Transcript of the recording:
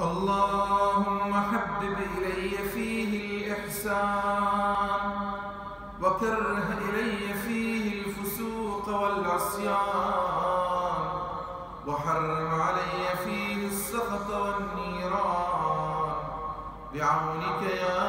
اللهم حبب إلي فيه الإحسان وكره إلي فيه الفسوق والعصيان وحرم علي فيه السخط والنيران بعونك يا